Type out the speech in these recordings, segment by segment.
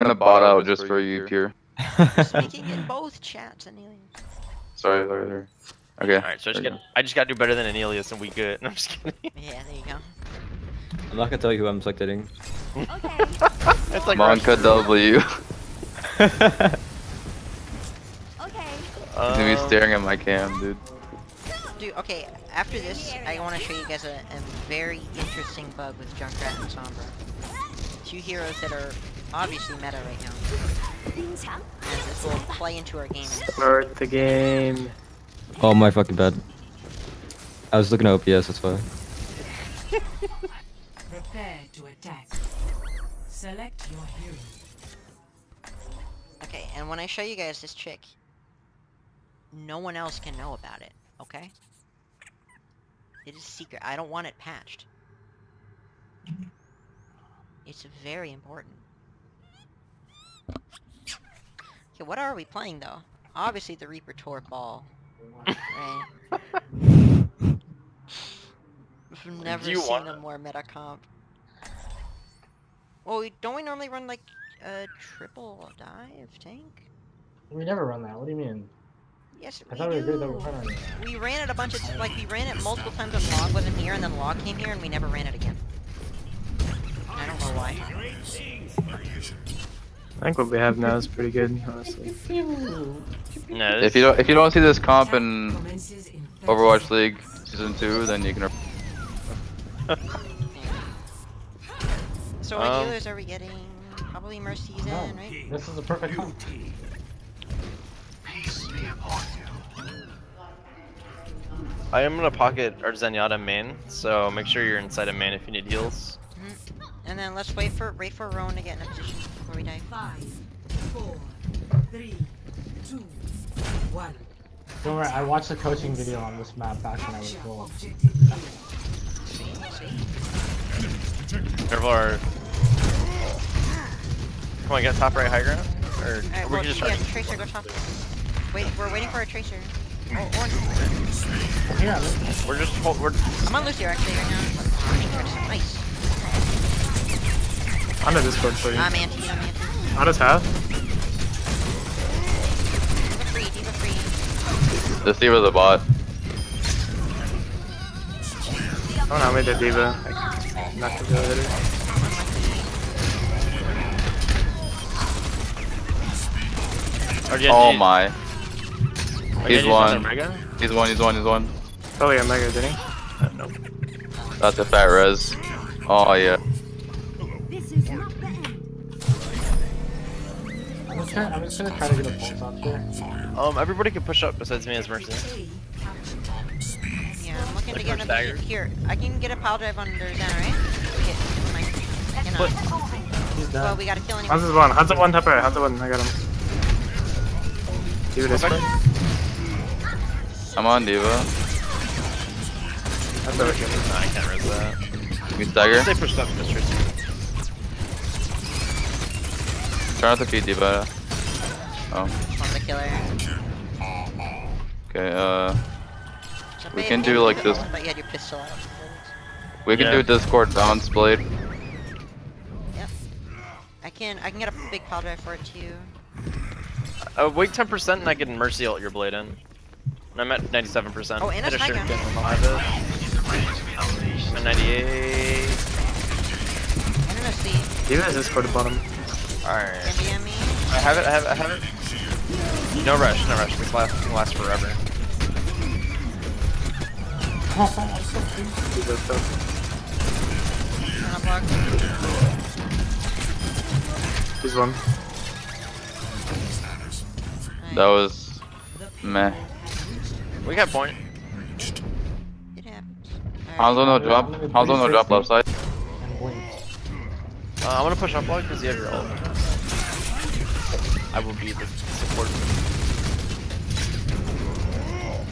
gonna bot out just for you, Pure. Speaking in both chats, Anelius. Sorry, sorry, sorry. Okay. Alright, so I just, there got, I just gotta do better than Anelius and we good. I'm just kidding. Yeah, there you go. I'm not gonna tell you who I'm selecting. Okay. It's like monkaW. okay. He's gonna be Um, staring at my cam, dude. Dude, okay, after this, I want to show you guys a, a very interesting bug with Junkrat and Sombra. Two heroes that are obviously meta right now. And this will play into our game. Start the game. Oh my fucking bad. I was looking at OPS, that's why. Prepare to attack. Select your hero. Okay, and when I show you guys this trick, no one else can know about it, okay? It is secret. I don't want it patched. It's very important. Okay, what are we playing though? Obviously the Reaper Torque Ball. Right? I've never Do you seen want a more meta comp. Well, we, don't we normally run like a triple dive tank? We never run that. What do you mean? Yes, I we thought we agreed that do. we were running it. We ran it a bunch of t- like we ran it multiple times when Log wasn't here, and then Log came here, and we never ran it again. I don't know why. I think what we have now is pretty good, honestly. No, If you don't, if you don't see this comp in Commences in 30 Overwatch League season two, then you can. So what Um, healers are we getting? Probably Mercy's No, right? this is the perfect comp. I am gonna pocket our Zenyatta main, so make sure you're inside a main if you need heals. Mhm. And then let's wait for wait for Rowan to get in a position before we die. Five, four, three, two, one. Don't worry, I watched the coaching video on this map back when I was Capture gold. objective. Careful our... Come on, get top right high ground? Or, Alright, or we well, can just yeah, try Tracer, go top. Wait, we're waiting for a Tracer. Oh, oh or, Yeah, We're just hold, we're I'm on Lucio actually right now. Nice. On the Discord for you. I'm anti, I'm anti. On his half. D.Va free, D.Va free. This team was a bot. Oh no, I made that D.Va. Not the hitter. Or yeah, Oh G- my. or yeah, He's one. He's one. He's one. He's one. Probably a mega, didn't he? Uh, nope. That's a fat res. Oh yeah. Gonna, I'm just gonna try to get a pulse out there. Um, everybody can push up besides me as Mercy. Yeah, I'm looking Like to get for a. Here, I can get a pile drive under Zen, right? Okay, never mind. I cannot. Well, we gotta kill How's anyone. his one? How's it one top right? How's it one? I got him. D.Va Discord? I'm on D.Va. That's over here. Nah, I can't res that. You stagger. Stay pushed up, Mr. Try not to feed D.Va. Oh. On the killer. Okay. Uh. So We can do like this. I thought you had your pistol out. We can Yeah. do Discord bounce blade. Yep. I can I can get a big pile drive for it too. Uh, wait 10% and I can Mercy ult your blade in. And I'm at 97%. Oh, and a a shotgun. I'll have it. I'm at 98. I don't know, see. D.Va has Discord bottom. Alright. I have it, I have it, I have it. No rush, no rush. This last, can last forever. D.Va's stuff. On a block. He's one. That was meh. We got point. It happens. Hanzo no Alright. drop. Hanzo no drop left side. Uh, I'm gonna push up log because you have your ult. I will be the support.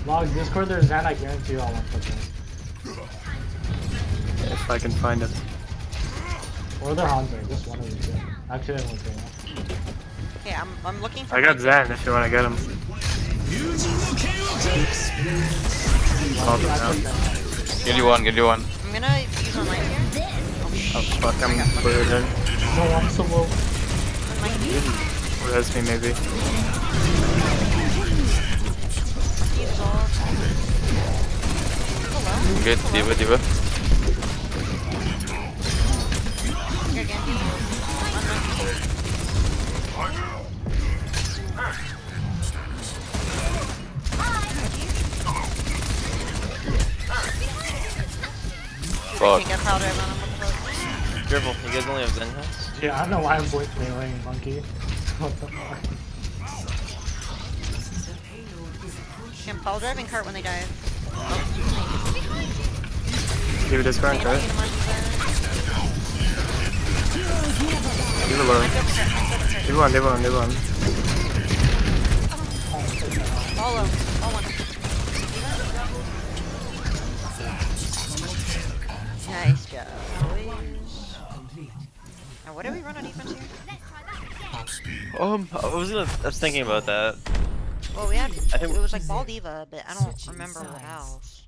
Log Discord, there's Zen, I guarantee you I'll one click him. If I can find it. Or they're Hanzo, just one of the two. Actually, I won't say that. Okay, I'm I'm looking for I got my- Zen if you want to get him. I'll now. clicked Give you one. Give you one. I'm gonna use online here. Oh fuck, I'm clear there. No, I'm so low. I'm on my Or that's me maybe. Steve's ult. Good, D.Va, D.Va. Here, Genji. On my Fuck. Take a powder run on the floor. Careful, you guys only have Zen heals? Yeah, I don't know why I'm voice meleeing monkey. What the fuck? Can pile driving cart when they dive. Give it a Get right? him on D.Va. Give it low. Give it one, give it one, give it one. Follow. All one. Nice job, boys. Now, what do we run on defense here? Um, I was gonna, I was thinking about that. Well, we had. I think- it was like Ball D.Va, but I don't remember what else.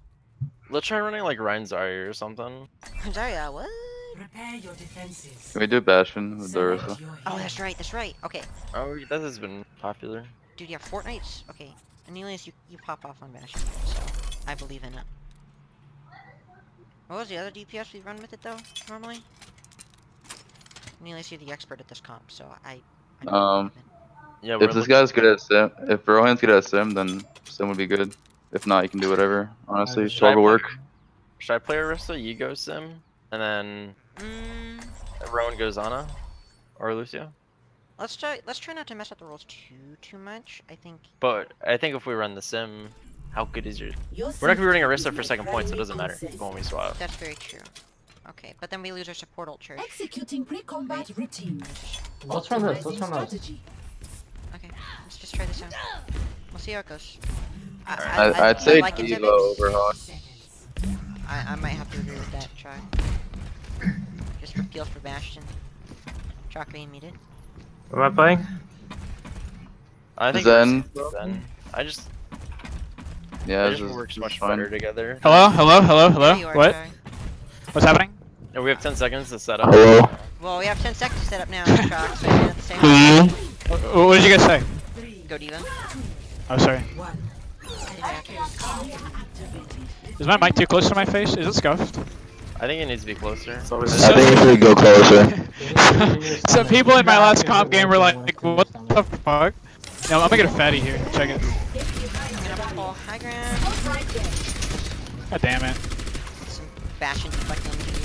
Let's try running like Rein Zarya or something. Zarya, what? Prepare your defenses. Can we do Bastion with Select Dursa? Oh, that's right. That's right. Okay, Oh, that has been popular. dude, yeah, Fortnite's okay. Anelius, you you pop off on Bastion, so I believe in it. What was the other DPS we run with it though? Normally. Anelius, you're the expert at this comp, so I. I Um, believe in it. Yeah, If this guy's good at Sym, if Rohan's good at Sym, then Sym would be good. If not, you can do whatever. Honestly, Should I play- work. Should I play Orisa, you go Sym, and then Mm, Rowan goes Ana? Or Lucio? let's try. Let's try not to mess up the rules too too much. I think. But I think if we run the Sym, how good is your... Your We're not gonna be running safety Orisa for second point, so it doesn't matter concern. when we swap. That's very true. Okay, but then we lose our support ult church. Executing pre-combat routines. Let's run this, let's Optimizing run this. Okay, let's just try this out. We'll see how it goes. I, I, I'd say like D.Va Intimix. over Hawk. I, I might have to agree with that, try. Just for feel for Bastion. Chakra you muted. What am I playing? I think Zen. Zen. I just, Yeah, it just just, works much fine. better together. Hello, hello, hello, hello. Are, What? Chai. What's happening? And we have 10 seconds to set up. Hello. Well, we have 10 seconds to set up now, Chalk, so you're at the same Wh- What did you guys say? Go D.Va. Oh, sorry. Is my mic too close to my face? Is it scuffed? I think it needs to be closer. It's So- I think it should go closer. Some people in my last comp game were like, what the fuck? No, I'm gonna get a fatty here. Check it. I'm gonna pull high ground. God damn it. Some Bastion deflecting infusions.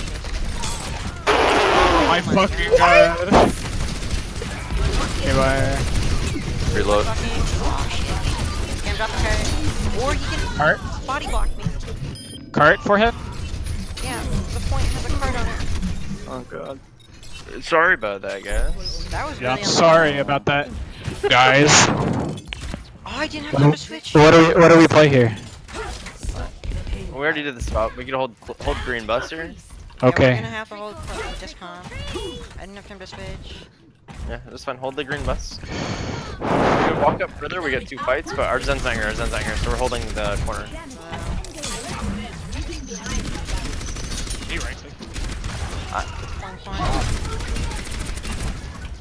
Oh my fucking god. Okay, bye. Reload. Fucking. Shit. Can drop the card. Or he can Cart? body block me. Cart for him? Yeah, the point has a card on it. Oh god. Sorry about that, guys. That was Yeah, really I'm sorry about that, guys. Oh, I didn't have time to switch. What do we What do we play here? We already did the swap. We can hold hold green buster. Yeah, we're Okay. gonna have to hold close with this comp. I didn't have time to switch. Yeah, that's fine. Hold the green bus. We can walk up further. We get two fights, but our Zen's not here. Our Zen's not here, so we're holding the corner. He right click. Fine, fine.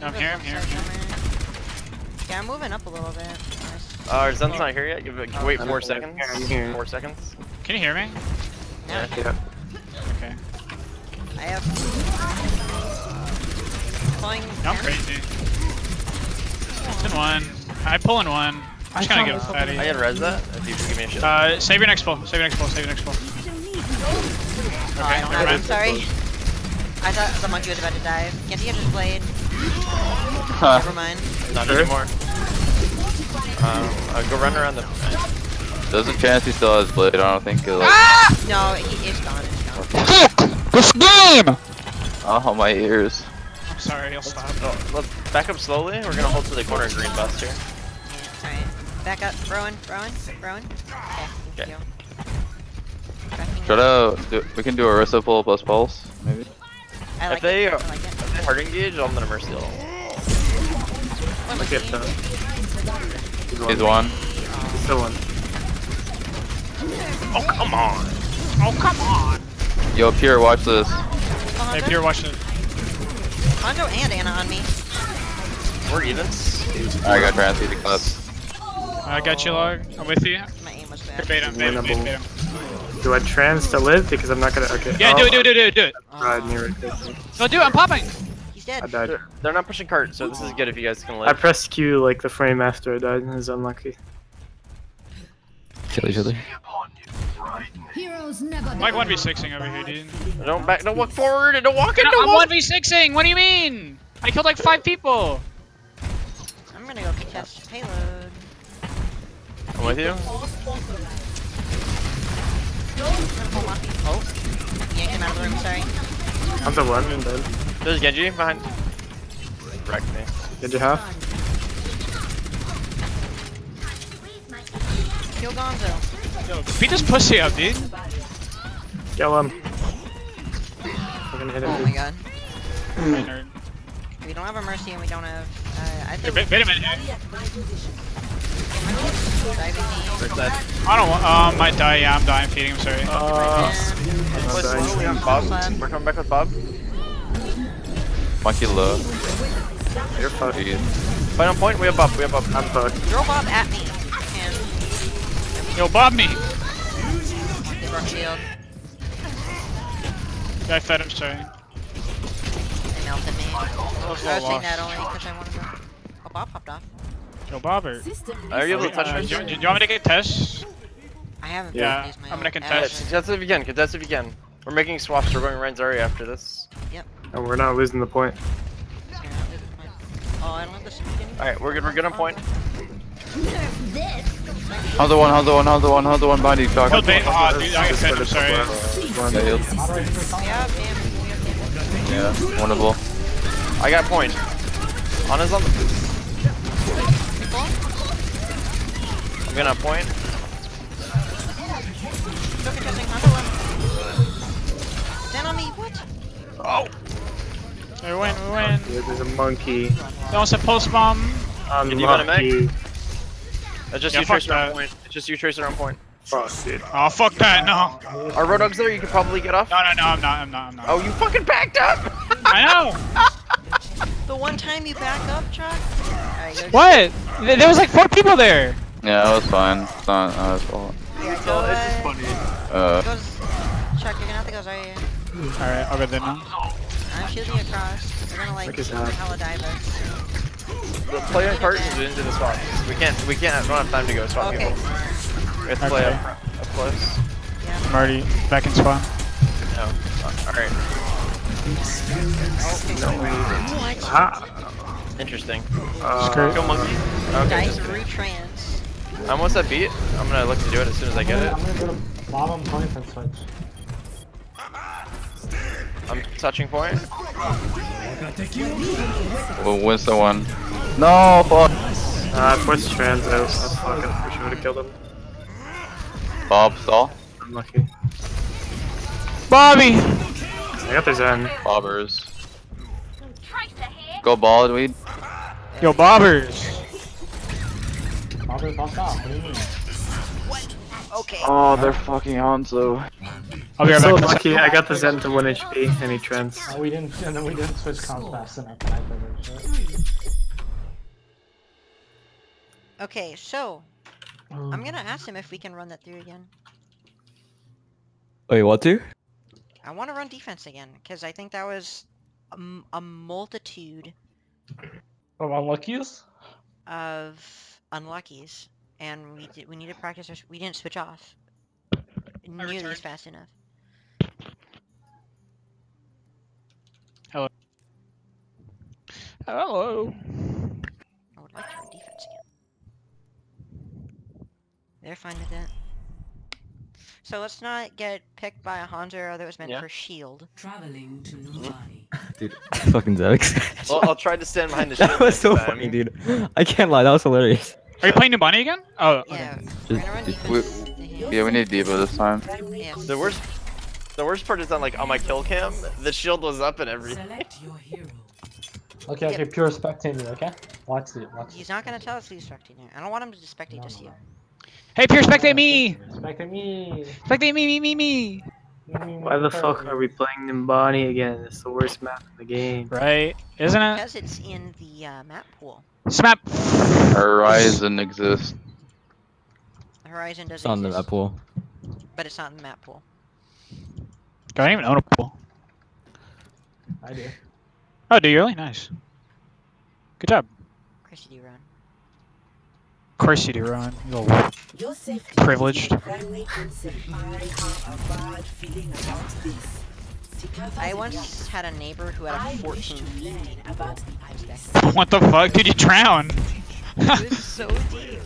I'm here. I'm here. I'm here. Yeah, I'm moving up a little bit. Nice. Uh, our Zen's not here yet. Give it, wait four seconds. Yeah, I'm here. Four seconds. Can you hear me? Yeah. Yeah. Okay. I have. Pulling. I'm crazy. In one. I'm pulling one. I'm just gonna get fatty. I can res that if you can give me a shit. Uh, save your next pull. Save your next pull. Save your next pull. Oh, I Okay, don't have it. mind. Sorry. I thought the monkey was about to dive. Can't he have just blade? Huh. Never mind. Not Sure. anymore. Um, uh, go run around the. There's a chance he still has blade. I don't think he'll. Like, No, he is gone. It's gone. Fuck this game! oh my ears. I'm sorry. I'll stop. Oh, let's back up slowly. We're gonna hold to the corner green bus here. Yeah, alright. Back up. Rowan. Rowan. Rowan. Okay. Thank Okay. you. Tracking Try to do, we can do a Rissa pull plus pulse, maybe. I like if they it. I like it. if they hard engage, I'm gonna mercy ult. One Look at monkey. that. He's He's one. He's still one. Oh come on! Oh come on! Yo, Pure, watch this. Oh, Hey, Hanzo? Pure, watch it. Hanzo and Ana on me. We're even. I got Trancy to clap. I got you, log. I'm with you. My aim was Here, bad. bait him, bait him, bait him. Do I trans to live? Because I'm not gonna. Okay. Yeah, oh, do it, do it, do it, do it. Died oh. near it. No, do it, I'm popping! He's dead. I died. They're, they're not pushing cart, so this is good if you guys can live. I live. pressed Q like the frame after I died, and it's unlucky. Kill each other. Heroes never I'm like 1v6ing over here, dude. Don't back, don't walk forward, and don't walk in, No, don't I'm walk. 1v6ing! What do you mean? I killed like five people! I'm gonna go contest payload. I'm with you. Hold. Oh. Yank him out of the room, sorry. I'm the one, and then There's Genji behind. Wrecked me. did you Kill Gonzo. Yo, beat this pussy up, dude. Kill him. I'm gonna hit him. Oh him. my god. Hey. We don't have a mercy and we don't have. Uh, I think. bait, bait him in here. Diving There's knee. that. I don't want. Um, might die. Yeah, I'm dying. Feeding. I'm Sorry. Uh, And Let's- dying. we have Bob. We're coming back with Bob. Monkey low. you're fucked. Jeez. Fight on point. We have Bob. We have Bob. I'm fucked. throw Bob at me. And Yo, bob me. they broke shield. I fed him. Sorry. They melted me. I was a that only because I wanted to. Oh, Bob popped off. Yo, bobber. Are you able to touch Uh, her? do, you- do you want me to get test? I haven't Yeah, used my I'm gonna contest. ever. Contest if you can. Contest if you can. We're making swaps. We're going Renzari after this. Yep. And we're not losing the point. Yeah, this is fine. Oh, I don't have the. All right, we're good. We're good on point. How's the one? How's the one? How's the one? How's the one? Behind you, Chuck. Killed bait. Oh, dude, I got fed him. Sorry. Yeah, healed. We have damage. We have damage. Yeah, winnable. I got point. Ana's on the. I'm gonna point. Still contesting. Hunter one. Stand on me. What? Oh. We win. We win. There's a monkey. Don't say post bomb. Can you run a mech? Unlucky. It's just Yeah, you fuck tracer on point. It's just you tracer on point. Fuck, dude. Oh, fuck that. No. Are Roadhogs there? You could probably get off. No, no, no. I'm not. I'm not. I'm not. Oh, you fucking backed up! I know. The one time you back up, Chuck? What? There there was like four people there. Yeah, that was fine. It's not uh, his fault. Yeah, go. it's just funny. Uh, Goes. Chuck, you're gonna have to go Zarya. Alright, I'll go there now. I'm shooting across. We're gonna like Look hella dive us. The play on cart is into the swap. We can't. We can't. We don't have time to go swap Okay. people. We have to play Okay. up, up close. I'm already back in spawn. No. All right. Okay. Ah. Interesting. Uh, Go monkey. Okay. Dice retrans. I'm almost at beat. I'm gonna look to do it as soon as I get it. I'm gonna go to bottom point and switch. I'm touching point. We'll win the one. No, fuck. uh, I pushed trans out. I fucking wish I would've killed him. Bob, stall. Unlucky. Bobby! I got the Zen. Bobbers. Go ball, weed. Yo, bobbers! Bobber fucked off. What do you mean? Okay. Oh, they're fucking Hanzo. I'll be right so back. lucky. I got the Zen to 1 HP and he trans. Oh, we didn't, and then we didn't switch comms fast enough. and I figured shit. Okay, so I'm Um, gonna ask him if we can run that through again. Wait, what to? I want to run defense again because I think that was a multitude Of unluckies? of unluckies, and we did, we need to practice. Our, we didn't switch off nearly as returned. fast enough. Hello. I would like to run defense again. They're fine with it. So let's not get picked by a Hanzo that was meant Yeah. for shield. Traveling to Numbani. Dude, fucking Zex. Well, I'll try to stand behind the shield. that was so time. funny, dude. I can't lie, that was hilarious. Are you playing New Numbani again? Oh. Yeah, we're Just- we- defense. to heal. Yeah, we need D.Va this time. Yeah. The worst. The worst part is that like on my kill cam, the shield was up and everything. Select your hero. Okay, okay, pure spectator, okay? Watch it, watch He's it. not gonna tell us he's spectating. I don't want him to spectate No, just no, you. Hey, pure spectate me! Spectate me! Spectate me, me, me, me! Why the fuck are we playing Numbani again? It's the worst map in the game. Right? Isn't it? Because it's in the uh, map pool. Smap. Horizon exists. Horizon doesn't It's on the map pool. but it's not in the map pool. I don't even own a pool. I do. Oh, do you really? Nice. Good job. Chris, you run. Of course you do, Ron. You little Your safety privileged. is my primary concern. I have a bad feeling about this. Tikava I is once had a neighbor who had a wish 14 to feet. learn about the. What the fuck? Did you drown? It was so deep.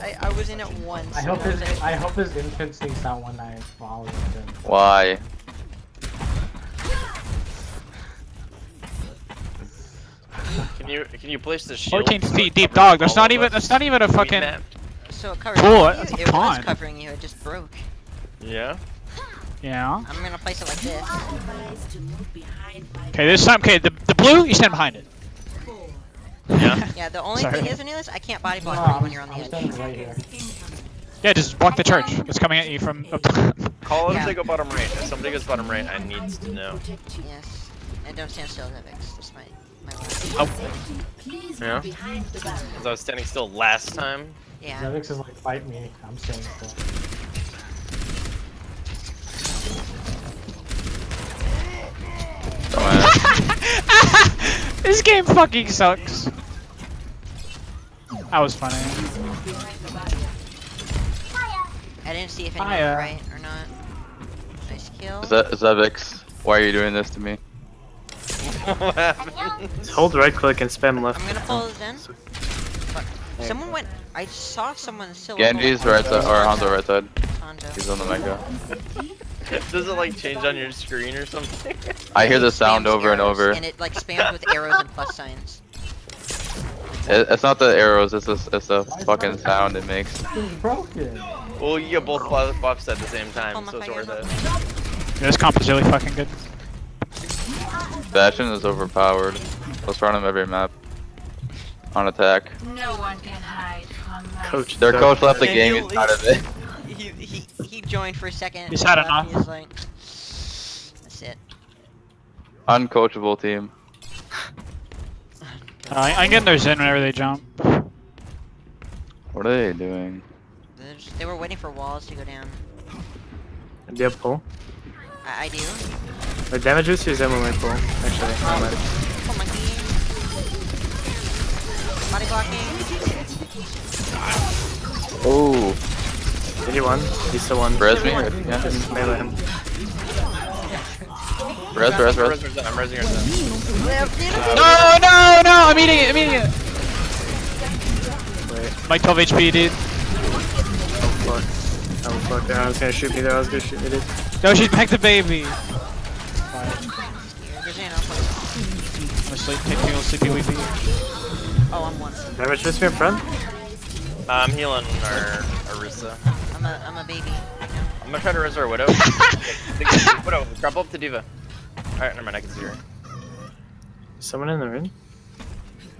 I, I was in it once. I hope his was like- I hope his infant thinks that one I followed him. Why? Can you can you place the shield? 14 feet deep, dog. That's not even. That's not even a fucking. So it covered Pool, you. that's a It was covering you, it just broke. Yeah. Yeah. I'm gonna place it like this. Advised to move behind my Okay, this time. Okay, the the blue. You stand behind it. Yeah. Yeah, the only Sorry. thing is, Aeneas, I can't body block you I'm, when you're on the I'm edge. right here. Yeah, just block the church. It's coming at you from up top. Call him Yeah. to go bottom right. If somebody goes bottom right, I need to know. Yes. And don't stand still, Nevix. That's my, my last. Oh. Yeah. move behind the barrier. Because I was standing still last time. Yeah. Zevix is like, fight me. I'm staying still. Oh, Dumbass. this game fucking sucks. That was funny. I didn't see if anyone Hiya. was right or not. Nice kill. Ze- Zevix, why are you doing this to me? What happened? Hold right click and spam left. I'm gonna pull Zen. Oh. Fuck. Someone went. I saw someone still. Genji's right side, or Hanzo right side. Hanzo. He's on the mega. Does it like change on your screen or something? I hear the sound over and over. And it like spams with arrows and plus signs. It, it's not the arrows, it's the, it's the fucking sound it makes. It's broken. well, you get both bu- buffs at the same time, Oh so it's worth it. This comp is really fucking good. Bastion is overpowered. Let's run him every map. On attack. No one can hide from my Coach. Their Doug. coach left the Yeah, game, he'll- he's out of it. He he he joined for a second. He's had enough. He was like, that's it. Uncoachable team. Uh, I, I'm getting their Zen whenever they jump. What are they doing? They're just- they were waiting for walls to go down. Do you have pull? I, I do. Or damage boost or Zen will pull? Actually, I might. Oh monkey. Body blocking. Oh, Did he one? He's still one. res me? Yeah. Just melee him. Res, res, I'm res. I'm resing her. No, no, no! I'm eating it. I'm eating it. Wait. My 12 HP, dude. Oh Fuck. Oh fuck. There, I was gonna shoot me there. I was gonna shoot me, dude. No, she back the baby. Alpha. I'm asleep. Taking a little sleepy weepy. Oh, I'm one. Damage boost me in front? I'm um, healing our Orisa. I'm a I'm a baby. I'm gonna try to res our Widow. Widow, drop up to D.Va. Alright, never mind, I can see her. Someone in the room?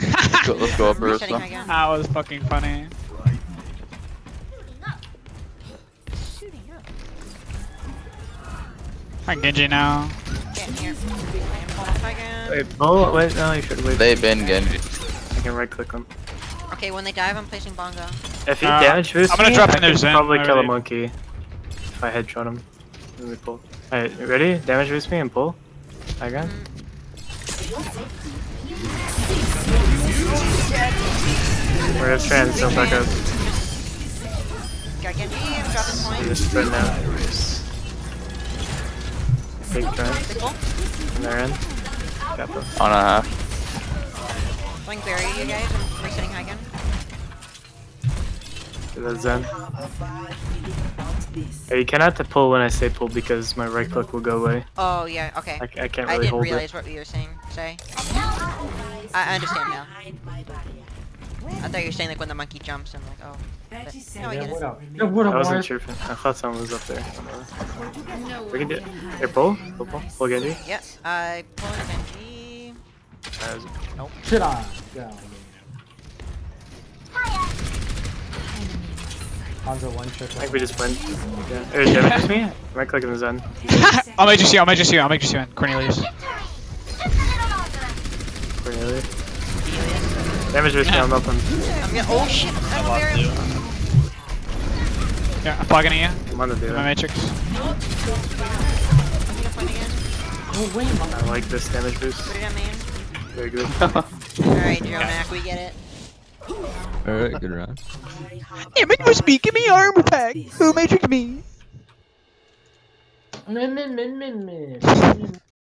Let's go, let's go up, Resetting Orisa. again. That was fucking funny. I'm Genji now. Get in here. I am. Wait, oh, wait, no, you should wait. They've been Genji. I can right click him. Okay, when they dive, I'm placing bongo. If he Uh, damage boosts I'm gonna me, drop I in there, can Zen probably kill a monkey. If I headshot him. Let me pull. Alright, ready? Damage boost me and pull. Again. We're just trying to jump back up. Got Genji. I'm dropping We're point. just spreading out. Big turn. And they're in. Got them. On a half. Going berry, you guys. I'm resetting high again. Do that Zen. Hey, you cannot to pull when I say pull because my right click will go away. Oh yeah. Okay. I, I can't I didn't realize it. what you were saying. Say. I, I understand now. Behind my barrier. I thought you were saying like when the monkey jumps and like oh. 30 No, I seconds get Yeah, what up? Yeah, what I wasn't Mark? sure if I thought someone was up there. We can do Here, pull. Pull, pull. Pull Genji. Yeah. I pull Genji. That was- Shit on. Yeah. Hanzo one trick. I think we just win. Yeah. Hey, damages me? Right click in the Zen. I'll make just you. I'll make just you. I'll make just you. in. Cornelius. Damage boost me, I'm up. I'm gonna. Oh shit! I'm a very. Yeah, I'm plugging you. I'm on the My data. matrix. Oh wait, my I like this damage boost. Put it on main. Very good. Alright, Joe Mac, we get it. Alright, good round. Image was speaking me armor pack. Who matrix me? min min min min min.